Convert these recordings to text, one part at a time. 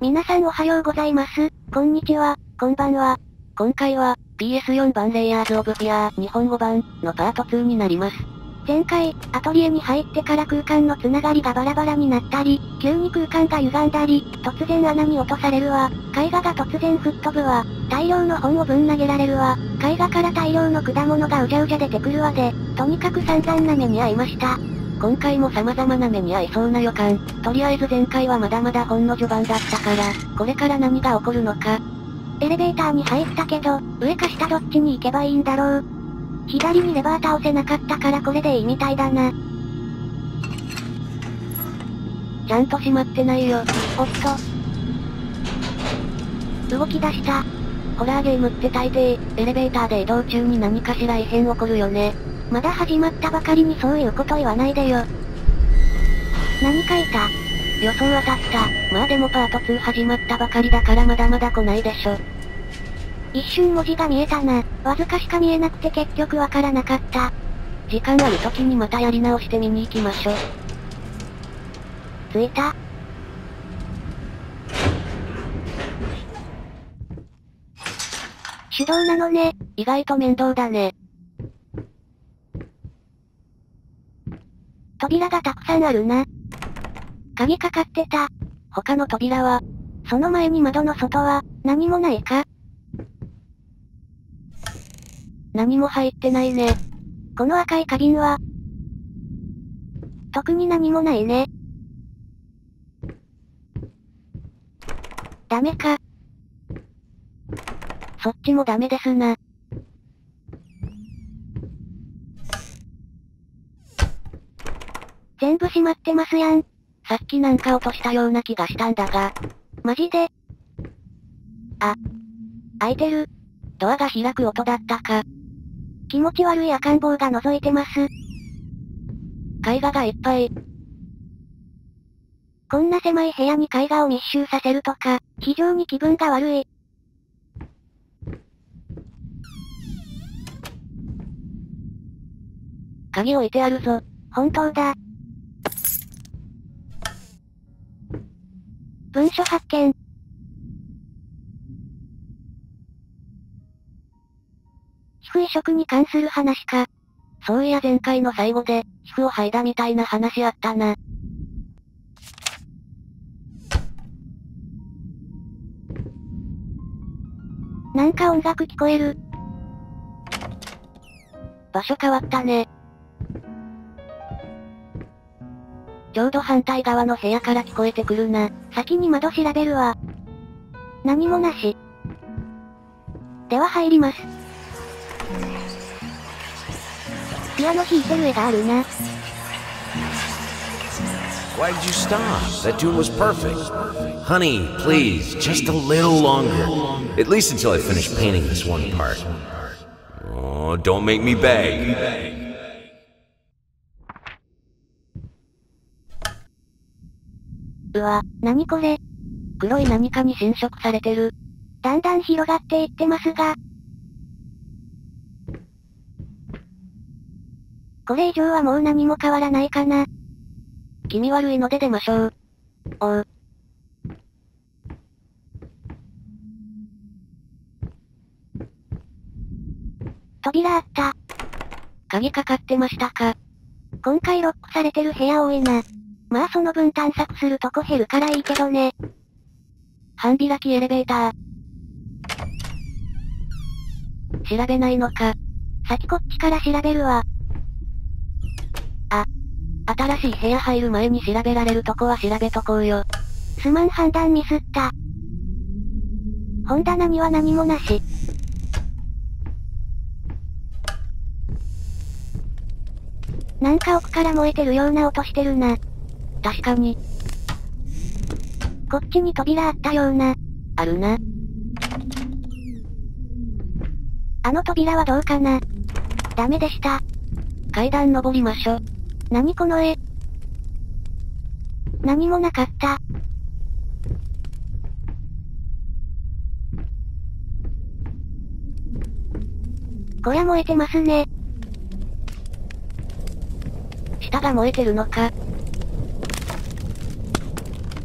皆さんおはようございます。こんにちは、こんばんは。今回は、PS4 版レイヤーズオブフィアー日本語版のパート2になります。前回、アトリエに入ってから空間のつながりがバラバラになったり、急に空間が歪んだり、突然穴に落とされるわ、絵画が突然吹っ飛ぶわ、大量の本をぶん投げられるわ、絵画から大量の果物がうじゃうじゃ出てくるわで、とにかく散々な目に遭いました。今回も様々な目に遭いそうな予感。とりあえず前回はまだまだ本の序盤だったから、これから何が起こるのか。エレベーターに入ったけど、上か下どっちに行けばいいんだろう。左にレバー倒せなかったからこれでいいみたいだな。ちゃんと閉まってないよ。おっと。動き出した。ホラーゲームって大抵、エレベーターで移動中に何かしら異変起こるよね。まだ始まったばかりにそういうこと言わないでよ。何書いた？予想当たった。まあでもパート2始まったばかりだからまだまだ来ないでしょ。一瞬文字が見えたな。わずかしか見えなくて結局わからなかった。時間ある時にまたやり直して見に行きましょう。着いた手動なのね。意外と面倒だね。扉がたくさんあるな。鍵かかってた。他の扉は、その前に窓の外は、何もないか何も入ってないね。この赤い花瓶は、特に何もないね。ダメか。そっちもダメですな。全部閉まってますやん。さっきなんか落としたような気がしたんだが。マジで？あ、開いてる。ドアが開く音だったか。気持ち悪い赤ん坊が覗いてます。絵画がいっぱい。こんな狭い部屋に絵画を密集させるとか、非常に気分が悪い。鍵置いてあるぞ。本当だ。文書発見。皮膚移植に関する話か。そういや前回の最後で、皮膚を剥いだみたいな話あったな。なんか音楽聞こえる。場所変わったね。ちょうど反対側の部屋から聞こえてくるな。先に窓調べるわ。何もなし。では入ります。ピアノ弾いてる絵があるな。Why did you stop? That tune was perfect. Honey, please, just a little longer. At least until I finish painting this one part. Oh, don't make me beg. うわ、なにこれ黒い何かに侵食されてる。だんだん広がっていってますが。これ以上はもう何も変わらないかな。気味悪いので出ましょう。おう。扉あった。鍵かかってましたか今回ロックされてる部屋多いな。まあその分探索するとこ減るからいいけどね。半開きエレベーター。調べないのか。先こっちから調べるわ。あ。新しい部屋入る前に調べられるとこは調べとこうよ。すまん判断ミスった。本棚には何もなし。なんか奥から燃えてるような音してるな。確かに。こっちに扉あったような。あるな。あの扉はどうかなダメでした。階段登りましょ。何この絵何もなかった。こりゃ燃えてますね。下が燃えてるのか。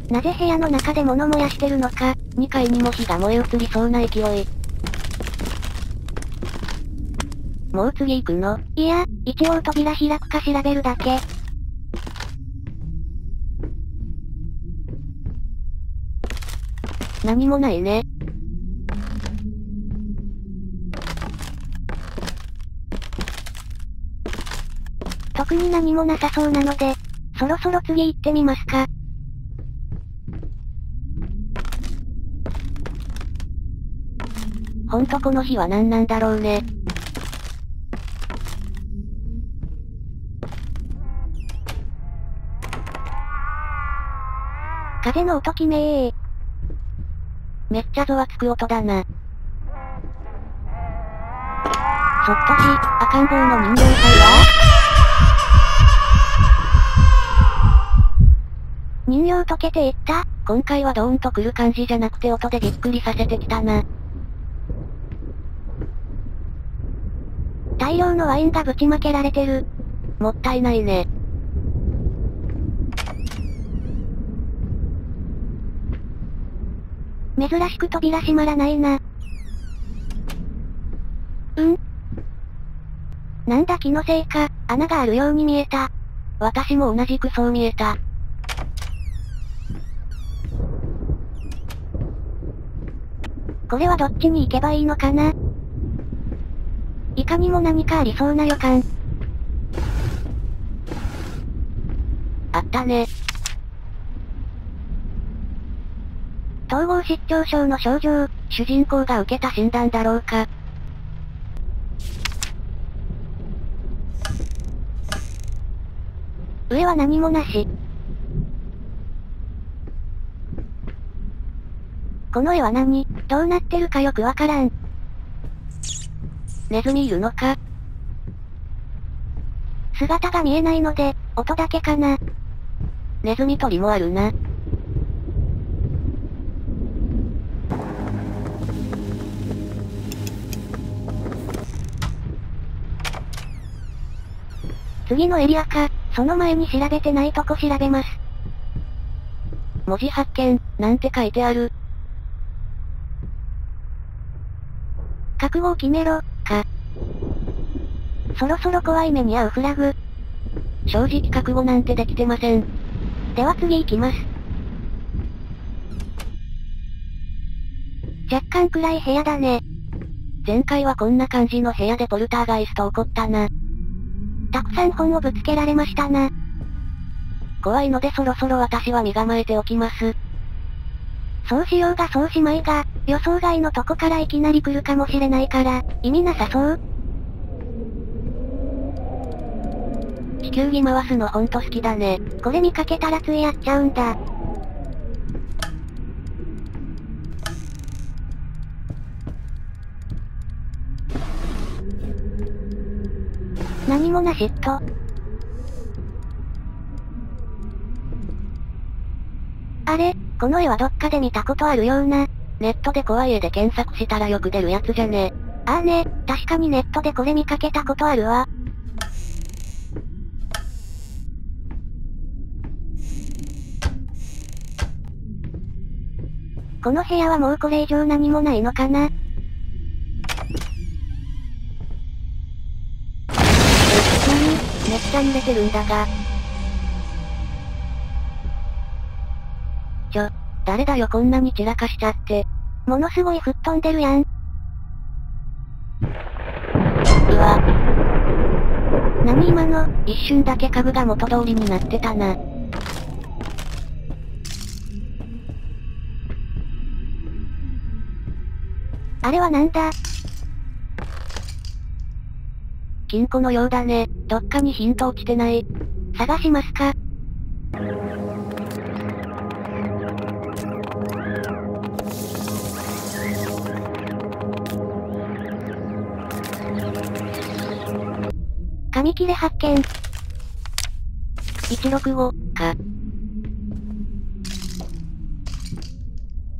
なぜ部屋の中で物燃やしてるのか。2階にも火が燃え移りそうな勢い。もう次行くの？いや、一応扉開くか調べるだけ。何もないね。特に何もなさそうなので、そろそろ次行ってみますか。ほんとこの日は何なんだろうね。風の音きめー。めっちゃゾワつく音だな。そっとし、赤ん坊の人形祭は？人形溶けていった？今回はドーンと来る感じじゃなくて音でびっくりさせてきたな。大量のワインがぶちまけられてる。もったいないね。珍しく扉閉まらないな。うん？なんだ気のせいか、穴があるように見えた。私も同じくそう見えた。これはどっちに行けばいいのかな？いかにも何かありそうな予感。あったね。統合失調症の症状、主人公が受けた診断だろうか。上は何もなし。この絵は何？どうなってるかよくわからん。ネズミいるのか姿が見えないので、音だけかな。ネズミ鳥もあるな。次のエリアか、その前に調べてないとこ調べます。文字発見、なんて書いてある。覚悟を決めろ、そろそろ怖い目に遭うフラグ。正直覚悟なんてできてません。では次行きます。若干暗い部屋だね。前回はこんな感じの部屋でポルターガイスト起こったな。たくさん本をぶつけられましたな。怖いのでそろそろ私は身構えておきます。そうしようがそうしまいが、予想外のとこからいきなり来るかもしれないから、意味なさそう？地球儀回すのほんと好きだね。これ見かけたらついやっちゃうんだ。何もなしっと。あれ、この絵はどっかで見たことあるような。ネットで怖い絵で検索したらよく出るやつじゃね。ああね、確かにネットでこれ見かけたことあるわ。この部屋はもうこれ以上何もないのかな？めっちゃ濡れてるんだが。ちょ、誰だよこんなに散らかしちゃって。ものすごい吹っ飛んでるやん。うわ。何今の？一瞬だけ家具が元通りになってたな。あれはなんだ？金庫のようだね。どっかにヒント落ちてない。探しますか紙切れ発見。165、か。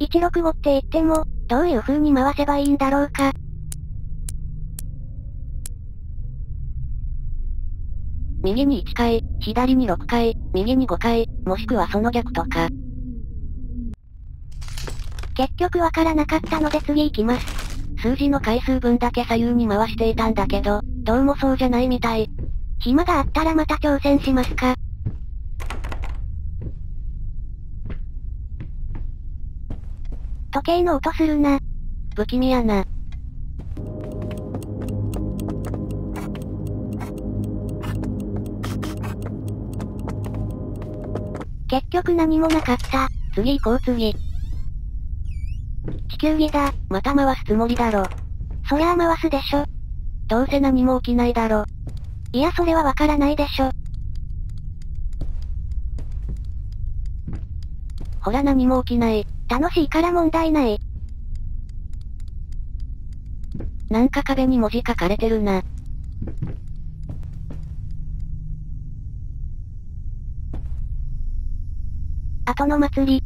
165って言っても、どういう風に回せばいいんだろうか？右に1回、左に6回、右に5回、もしくはその逆とか。結局わからなかったので次行きます。数字の回数分だけ左右に回していたんだけど、どうもそうじゃないみたい。暇があったらまた挑戦しますか？時計の音するな。不気味やな。結局何もなかった。次行こう次。地球儀だ。また回すつもりだろ。そりゃあ回すでしょ。どうせ何も起きないだろ。いやそれはわからないでしょ。ほら何も起きない。楽しいから問題ない。なんか壁に文字書かれてるな。後の祭り。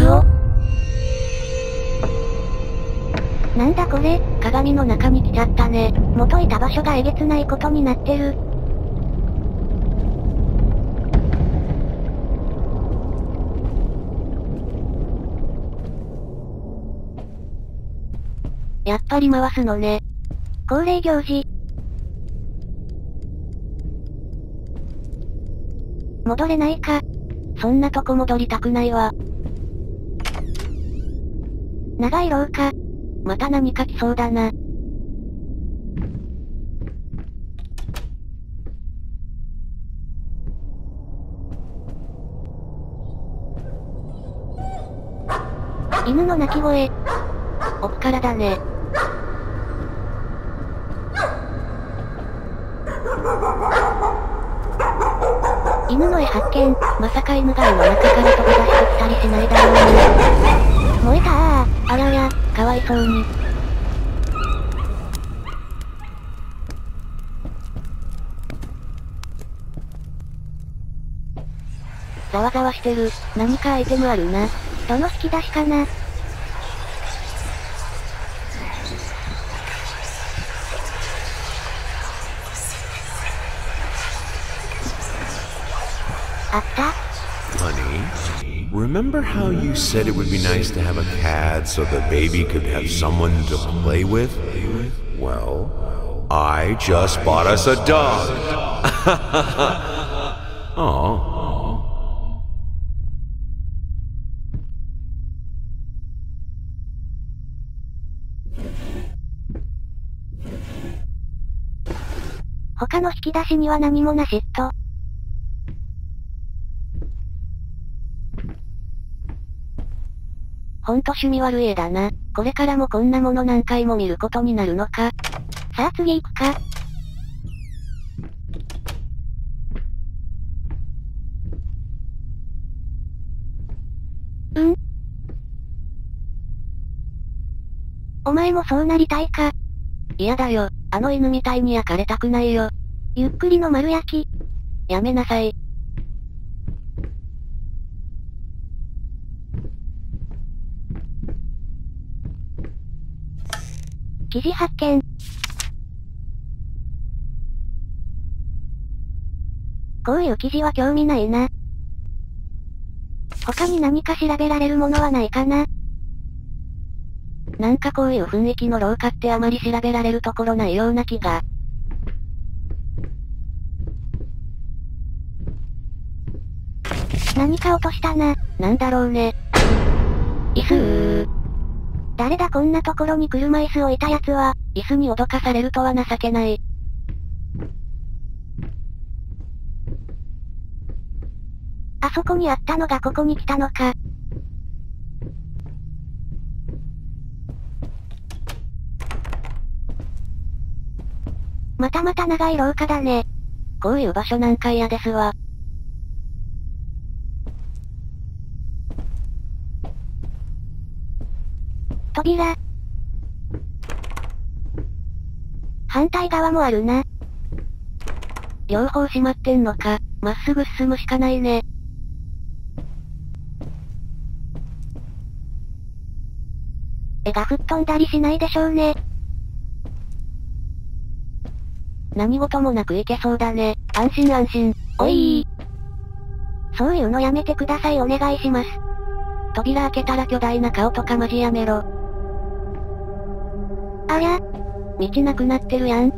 う？お。なんだこれ？鏡の中に来ちゃったね。元いた場所がえげつないことになってる。やっぱり回すのね。恒例行事。戻れないか。そんなとこ戻りたくないわ。長い廊下。また何か来そうだな。犬の鳴き声。奥からだね。犬の絵発見。まさか犬が絵の中から飛び出してきたりしないだろうね。燃えたー。あらや、かわいそうに。ざわざわしてる。何かアイテムあるな。どの引き出しかな あった。 Honey, remember how you said it would be nice to have a cat so the baby could have someone to play with? Well, I just bought us a dog. Oh. 他の引き出しには何もなしっと。 ほんと趣味悪い絵だな。これからもこんなもの何回も見ることになるのか。さあ次行くか。うんお前もそうなりたいか。嫌だよ。あの犬みたいに焼かれたくないよ。ゆっくりの丸焼き。やめなさい。記事発見。こういう記事は興味ないな。他に何か調べられるものはないかななんかこういう雰囲気の廊下ってあまり調べられるところないような気が。何か落としたな。なんだろうね。椅子誰だこんなところに車椅子置いたやつは。椅子に脅かされるとは情けない。あそこにあったのがここに来たのか。またまた長い廊下だね。こういう場所なんか嫌ですわ。扉。反対側もあるな。両方閉まってんのか、まっすぐ進むしかないね。絵が吹っ飛んだりしないでしょうね。何事もなくいけそうだね。安心安心。おいそういうのやめてくださいお願いします。扉開けたら巨大な顔とかマジやめろ。ありゃ。道なくなってるやん。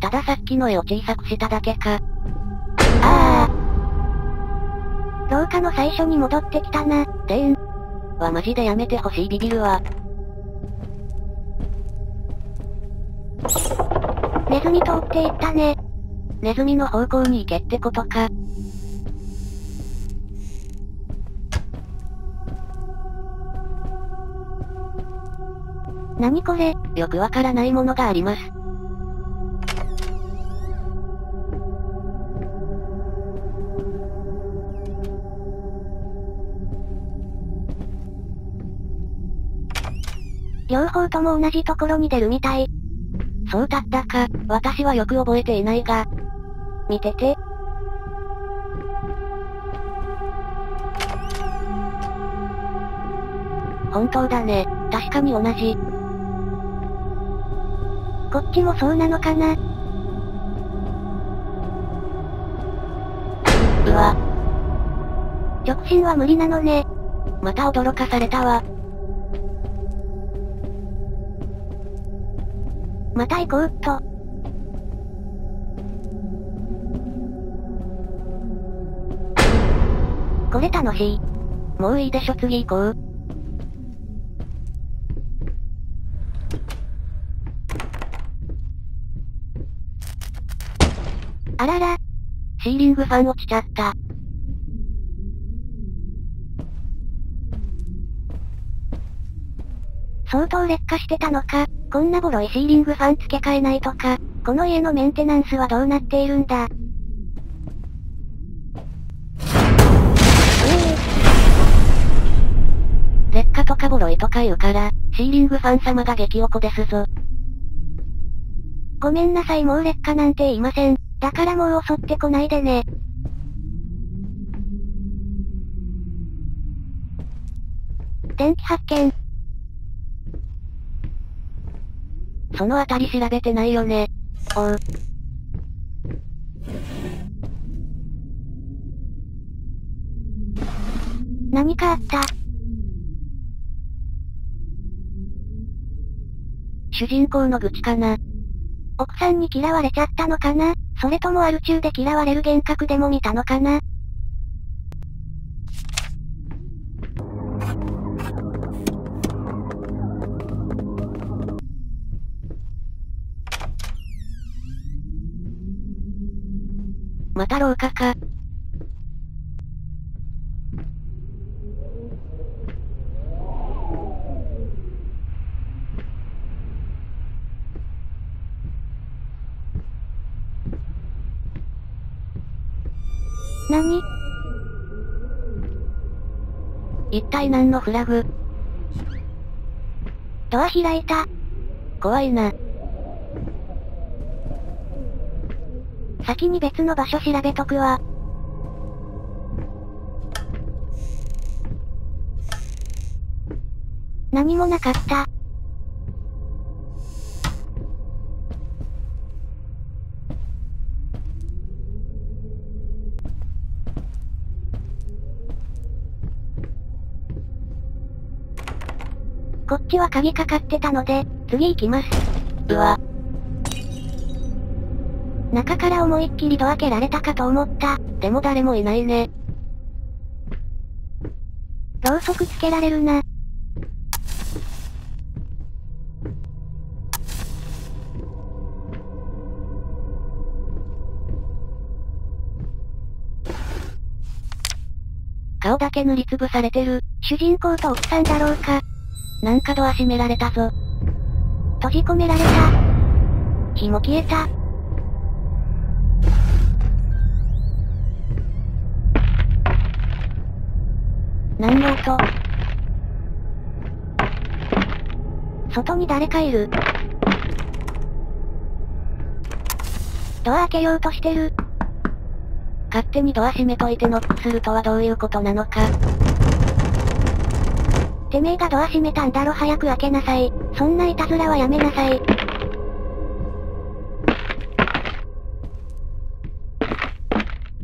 たださっきの絵を小さくしただけか。ああ。廊下の最初に戻ってきたな。てん。はマジでやめてほしいビビるわ。ネズミ通っていったね。ネズミの方向に行けってことか。何これ？よくわからないものがあります。両方とも同じところに出るみたい。そうだったか、私はよく覚えていないが。見てて。本当だね。確かに同じ。こっちもそうなのかな？うわ。直進は無理なのね。また驚かされたわ。また行こうっと。これ楽しい。もういいでしょ次行こう。シーリングファン落ちちゃった。相当劣化してたのか。こんなボロいシーリングファン付け替えないとか、この家のメンテナンスはどうなっているんだ。劣化とかボロいとか言うから、シーリングファン様が激おこですぞ。ごめんなさいもう劣化なんて言いません。だからもう襲ってこないでね。電気発見。そのあたり調べてないよね。おう。何かあった。主人公の愚痴かな。奥さんに嫌われちゃったのかなそれともアル中で嫌われる幻覚でも見たのかな？また廊下か。何？一体何のフラグ？ドア開いた。怖いな。先に別の場所調べとくわ。何もなかった。ちは鍵かかってたので、次行きます。うわ。中から思いっきりドア開けられたかと思った。でも誰もいないね。ろうそくつけられるな。顔だけ塗りつぶされてる。主人公と奥さんだろうか。なんかドア閉められたぞ。閉じ込められた。火も消えた。何の音外に誰かいる。ドア開けようとしてる。勝手にドア閉めといてノックするとはどういうことなのか。てめえがドア閉めたんだろ早く開けなさい。そんないたずらはやめなさい。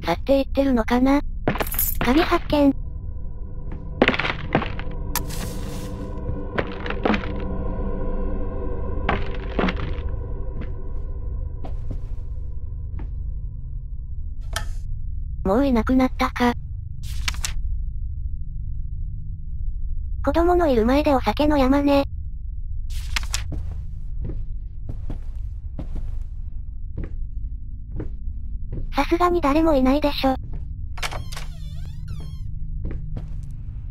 去っていってるのかな？鍵発見。もういなくなったか。子供のいる前でお酒の山ね。さすがに誰もいないでしょ。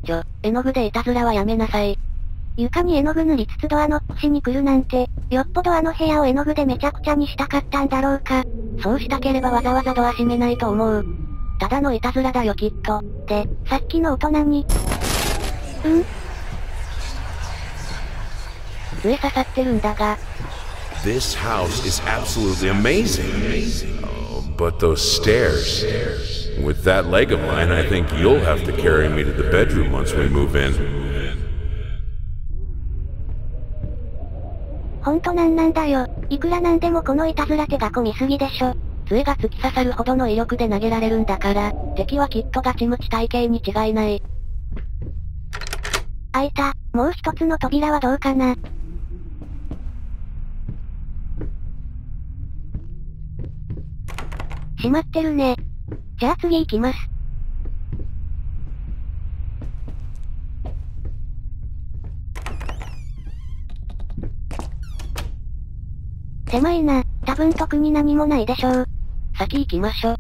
ちょ、絵の具でいたずらはやめなさい。床に絵の具塗りつつドアノックしに来るなんて、よっぽどあの部屋を絵の具でめちゃくちゃにしたかったんだろうか。そうしたければわざわざドア閉めないと思う。ただのいたずらだよきっと。で、さっきの大人に。うん？杖刺さってるんだが。This house is absolutely amazing. Oh, but those stairs. With that leg of mine, I think you'll have to carry me to the bedroom once we move in. ほんとなんなんだよ。いくらなんでもこのいたずら手が込みすぎでしょ。杖が突き刺さるほどの威力で投げられるんだから、敵はきっとガチムチ体型に違いない。開いた。もう一つの扉はどうかな。閉まってるね。じゃあ次行きます。狭いな。多分特に何もないでしょう。先行きましょう。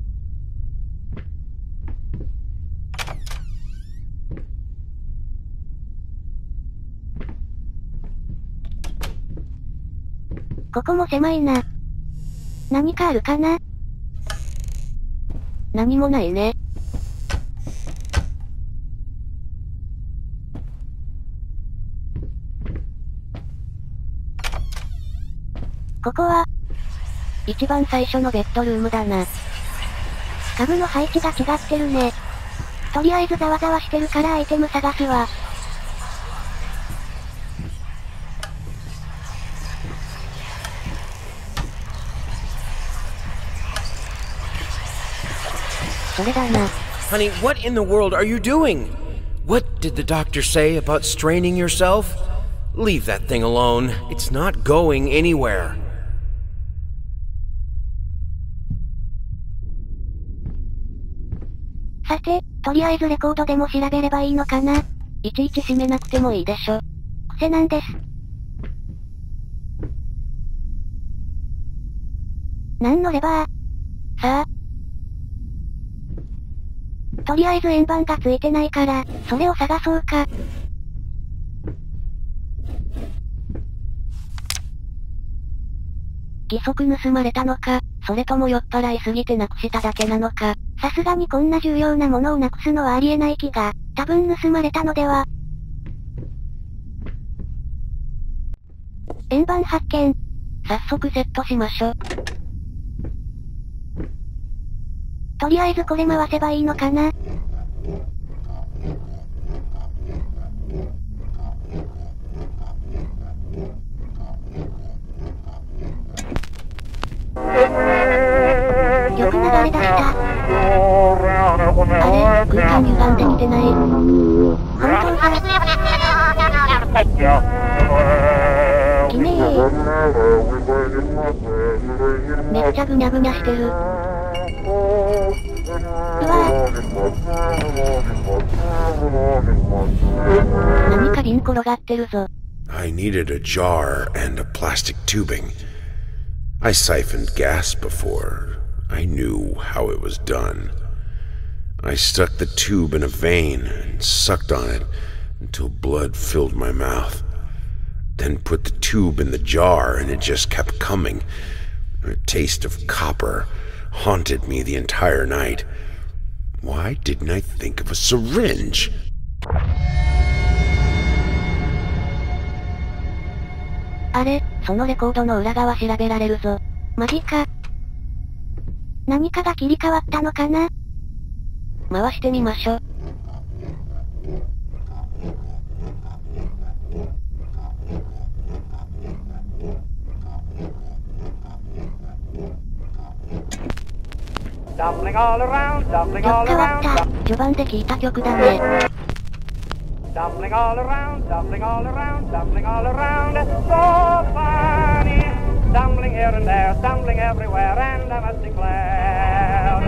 ここも狭いな。何かあるかな？何もないね。ここは、一番最初のベッドルームだな。家具の配置が違ってるね。とりあえずざわざわしてるからアイテム探すわ。それだな。Honey, what in the world are you doing? What did the doctor say about straining yourself? Leave that thing alone. It's not going anywhere. さて、とりあえずレコードでも調べればいいのかな。いちいち閉めなくてもいいでしょ。癖なんです。何のレバーさあ、とりあえず円盤がついてないから、それを探そうか。義足盗まれたのか、それとも酔っ払いすぎてなくしただけなのか。さすがにこんな重要なものをなくすのはありえない気が、多分盗まれたのでは。円盤発見。早速セットしましょ。とりあえずこれ回せばいいのかな？よく流れ出した。あれ？空間歪んできてない？本当？だ。きめえ。めっちゃぐにゃぐにゃしてる。うわ何か瓶転がってるぞ。 I needed a jar and a plastic tubing. I siphoned gas before. I knew how it was done. I stuck the tube in a vein and sucked on it until blood filled my mouth. Then put the tube in the jar and it just kept coming. A taste of copper Haunted me the entire night. Why didn't I think of a syringe? あれ、そのレコードの裏側調べられるぞ。マジか。何かが切り替わったのかな回してみましょ。Stumbling all around, 曲 stumbling 変 all わっ around, た。stum- 序盤で聞いた曲だね。stumbling all around, stumbling all around, stumbling all around. So funny, stumbling here and there, stumbling everywhere, and I must declare.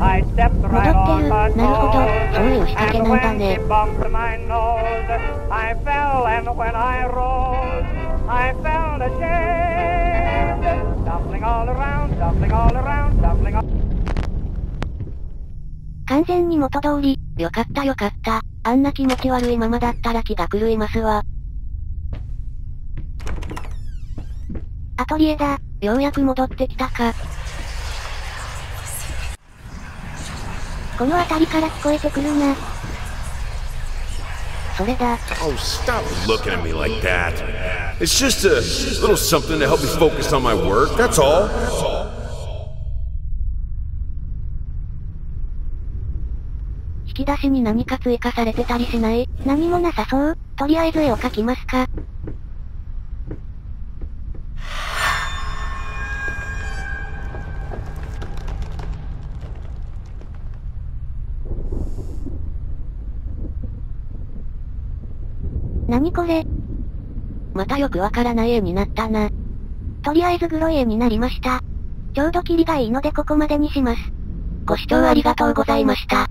I stepped right on my 戻ってる。なるほど。そういう toes, 仕掛け and なんだ when ね she。bumped my nose, I fell, and when I rose, I felt ashamed. Stumbling all around, stumbling all around, stumbling all 完全に元通り。よかったよかった。あんな気持ち悪いままだったら気が狂いますわ。アトリエだ。ようやく戻ってきたか。この辺りから聞こえてくるな。それだ。Oh, stop looking at me like that. It's just a little something to help me focus on my work, that's all. 引き出しに何か追加されてたりしない？何もなさそう？とりあえず絵を描きますか。何これ？またよくわからない絵になったな。とりあえずグロい絵になりました。ちょうどキリがいいのでここまでにします。ご視聴ありがとうございました。